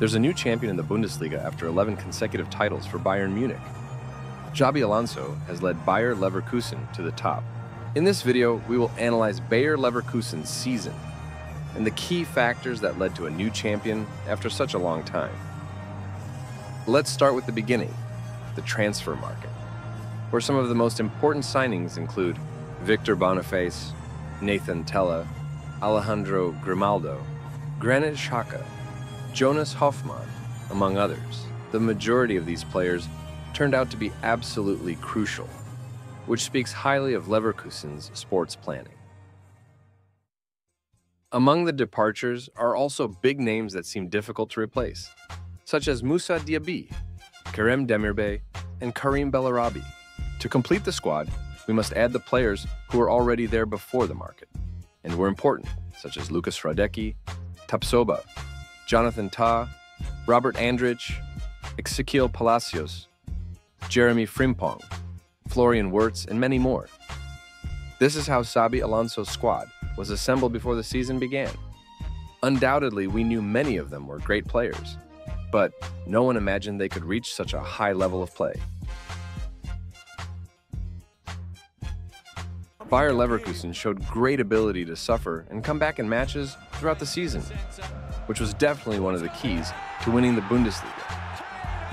There's a new champion in the Bundesliga after 11 consecutive titles for Bayern Munich. Xabi Alonso has led Bayer Leverkusen to the top. In this video, we will analyze Bayer Leverkusen's season and the key factors that led to a new champion after such a long time. Let's start with the beginning, the transfer market, where some of the most important signings include Victor Boniface, Nathan Tella, Alejandro Grimaldo, Granit Xhaka, Jonas Hofmann, among others. The majority of these players turned out to be absolutely crucial, which speaks highly of Leverkusen's sports planning. Among the departures are also big names that seem difficult to replace, such as Moussa Diaby, Kerem Demirbay, and Karim Bellarabi. To complete the squad, we must add the players who were already there before the market and were important, such as Lukas Hradecky, Tapsoba, Jonathan Tah, Robert Andrich, Exequiel Palacios, Jeremy Frimpong, Florian Wirtz, and many more. This is how Xabi Alonso's squad was assembled before the season began. Undoubtedly, we knew many of them were great players, but no one imagined they could reach such a high level of play. Bayer Leverkusen showed great ability to suffer and come back in matches throughout the season, which was definitely one of the keys to winning the Bundesliga.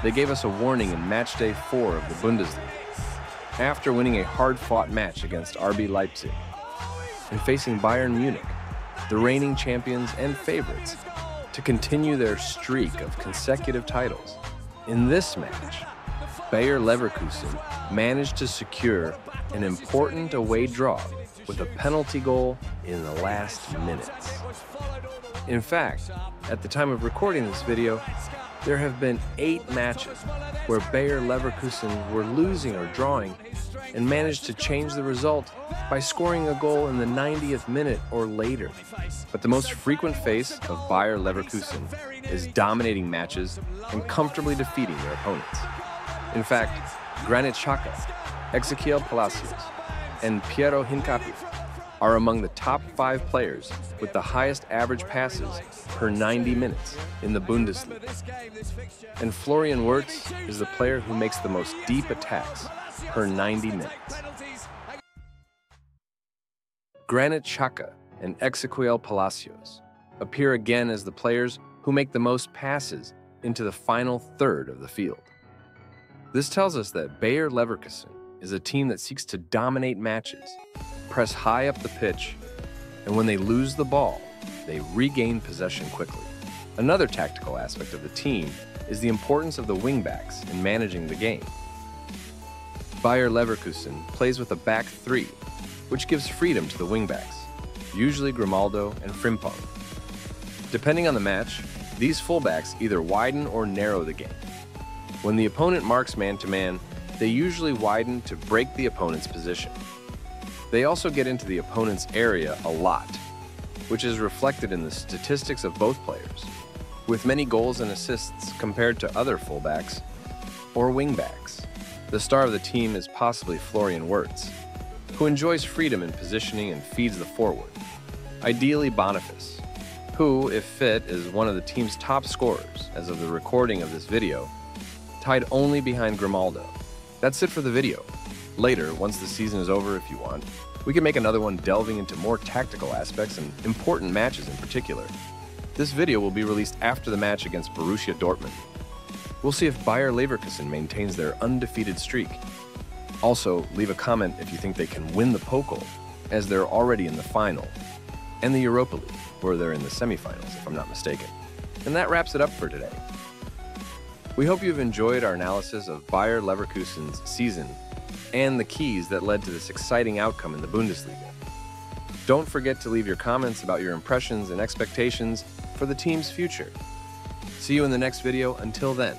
They gave us a warning in match day four of the Bundesliga, after winning a hard-fought match against RB Leipzig and facing Bayern Munich, the reigning champions and favorites, to continue their streak of consecutive titles. In this match, Bayer Leverkusen managed to secure an important away draw with a penalty goal in the last minutes. In fact, at the time of recording this video, there have been eight matches where Bayer Leverkusen were losing or drawing and managed to change the result by scoring a goal in the 90th minute or later. But the most frequent face of Bayer Leverkusen is dominating matches and comfortably defeating their opponents. In fact, Granit Xhaka, Exequiel Palacios, and Piero Hincapié are among the top five players with the highest average passes per 90 minutes in the Bundesliga. And Florian Wirtz is the player who makes the most deep attacks per 90 minutes. Granit Xhaka and Exequiel Palacios appear again as the players who make the most passes into the final third of the field. This tells us that Bayer Leverkusen is a team that seeks to dominate matches, press high up the pitch, and when they lose the ball, they regain possession quickly. Another tactical aspect of the team is the importance of the wingbacks in managing the game. Bayer Leverkusen plays with a back three, which gives freedom to the wingbacks, usually Grimaldo and Frimpong. Depending on the match, these fullbacks either widen or narrow the game. When the opponent marks man-to-man, they usually widen to break the opponent's position. They also get into the opponent's area a lot, which is reflected in the statistics of both players, with many goals and assists compared to other fullbacks or wingbacks. The star of the team is possibly Florian Wirtz, who enjoys freedom in positioning and feeds the forward. Ideally Boniface, who, if fit, is one of the team's top scorers as of the recording of this video, tied only behind Grimaldo. That's it for the video. Later, once the season is over if you want, we can make another one delving into more tactical aspects and important matches in particular. This video will be released after the match against Borussia Dortmund. We'll see if Bayer Leverkusen maintains their undefeated streak. Also, leave a comment if you think they can win the Pokal, as they're already in the final, and the Europa League, where they're in the semifinals, if I'm not mistaken. And that wraps it up for today. We hope you've enjoyed our analysis of Bayer Leverkusen's season and the keys that led to this exciting outcome in the Bundesliga. Don't forget to leave your comments about your impressions and expectations for the team's future. See you in the next video. Until then.